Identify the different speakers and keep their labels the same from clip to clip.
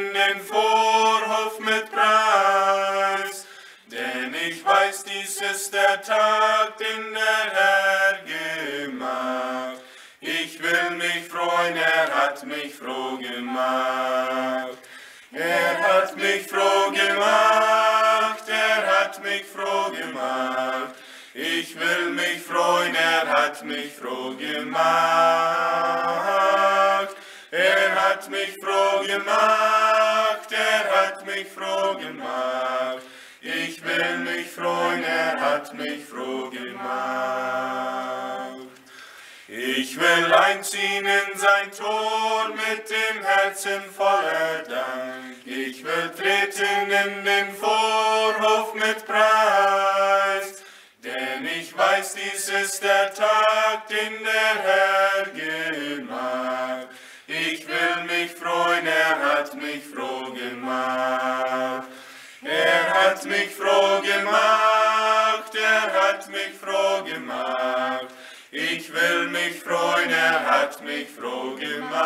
Speaker 1: in den Vorhof mit Preis. Denn ich weiß, dies ist der Tag, den der Herr gemacht. Ich will mich freuen, er hat mich froh gemacht. Er hat mich froh gemacht, er hat mich froh gemacht. Ich will mich freuen, er hat mich froh gemacht. Er hat mich froh gemacht, mich froh gemacht. Ich will mich freuen, er hat mich froh gemacht. Ich will einziehen in sein Tor mit dem Herzen voller Dank. Ich will treten in den Vorhof mit Preis. Denn ich weiß, dies ist der Tag, den der Herr gemacht. Ich will mich freuen, er hat mich froh gemacht. Er hat mich froh gemacht, er hat mich froh gemacht. Ich will mich freuen, er hat mich froh gemacht.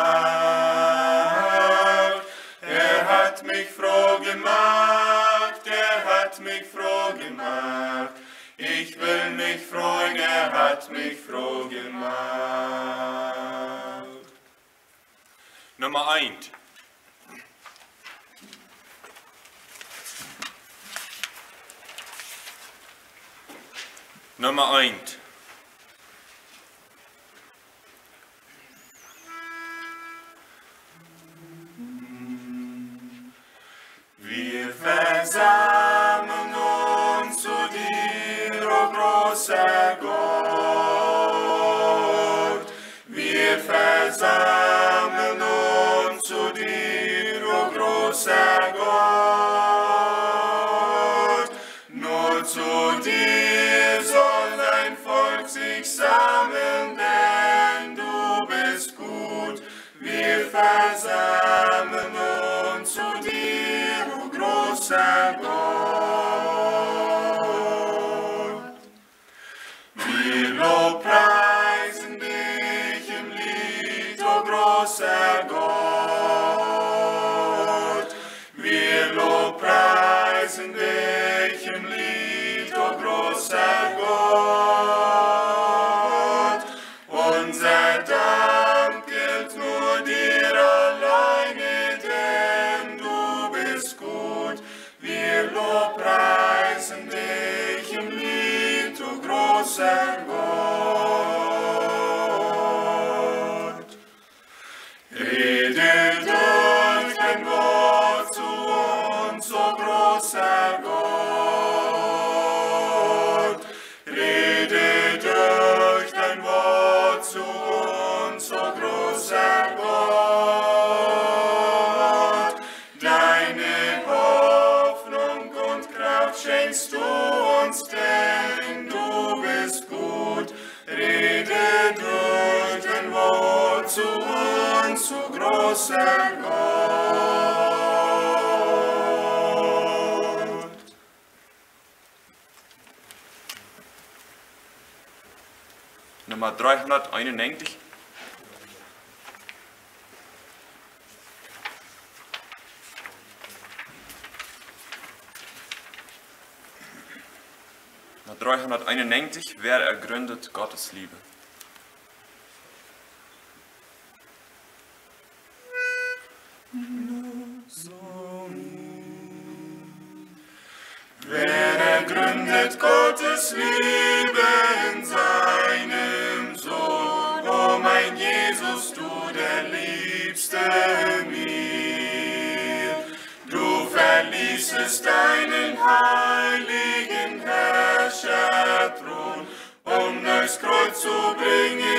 Speaker 1: Er hat mich froh gemacht, er hat mich froh gemacht. Ich will mich freuen, er hat mich froh gemacht.
Speaker 2: Nummer 1. Nummer 1.
Speaker 1: Wir versammeln Wir lobpreisen dich im Lied, o großer Gott. Wir lobpreisen dich im Lied, du bist gut. Rede durch dein Wort zu uns, o großer Gott.
Speaker 2: Nummer 391. 391. Wer ergründet Gottes Liebe?
Speaker 1: Wer ergründet Gottes Liebe in seinem Sohn? O mein Jesus, du der Liebste mir. Du verließest deinen heiligen Herrscherthron, um durchs Kreuz zu bringen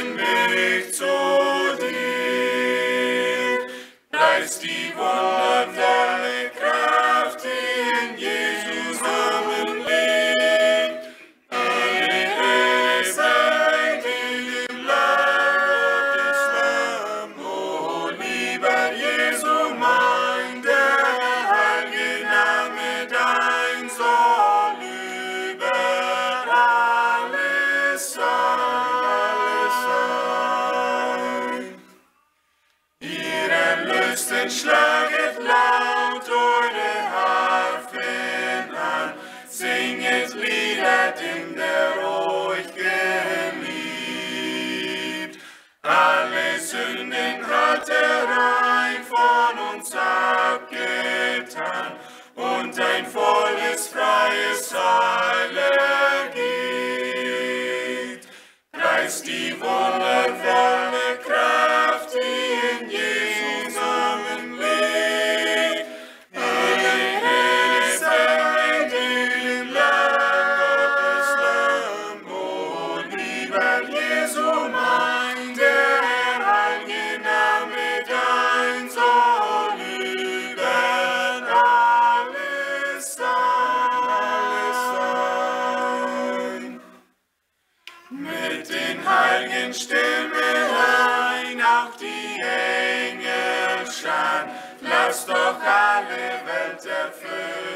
Speaker 1: Christen schlaget laut eure Harfen an, singet Lieder den der euch geliebt. Alle Sünden hat er rein von uns abgetan und ein volles, freies Heil ergibt. Preist die Wunderwerke, den heiligen Stimmen ein, auch die Engel schreien, lasst doch alle Welt erfüllen.